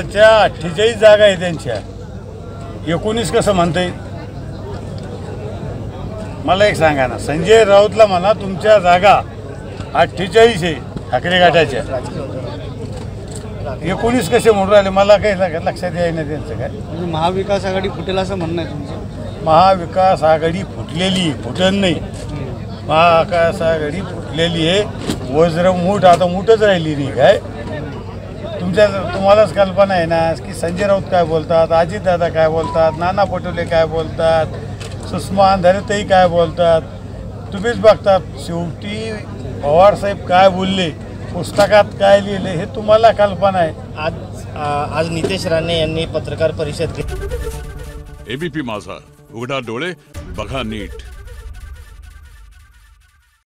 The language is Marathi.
त्याच्या अठ्ठेचाळीस जागा आहे त्यांच्या. एकोणीस कसं म्हणता येईल मला एक सांगा ना संजय राऊतला म्हणा तुमच्या जागा अठ्ठेचाळीस आहे ठाकरे गटाच्या. एकोणीस कसे म्हणून राहिले? मला काही लक्षात येईना त्यांचं काय. म्हणजे महाविकास आघाडी फुटेल असं म्हणणं आहे तुमचं. महाविकास आघाडी फुटलेली फुटन नाही. महाविकास आघाडी फुटलेली आहे वज्र मूठ आता मूठच राहिली नाही काय. तुमच्या तुम्हालाच कल्पना आहे ना की संजय राऊत काय बोलतात अजितदादा काय बोलतात नाना पटोले काय बोलतात सुषमा अंधारेताई काय बोलतात? तुम्हीच बघतात शेवटी पवारसाहेब काय बोलले पुस्तकात काय लिहिले हे तुम्हाला कल्पना आहे. आज आज नितेश राणे यांनी पत्रकार परिषद घेतली. एबीपी माझा. उघडा डोळे बघा नीट.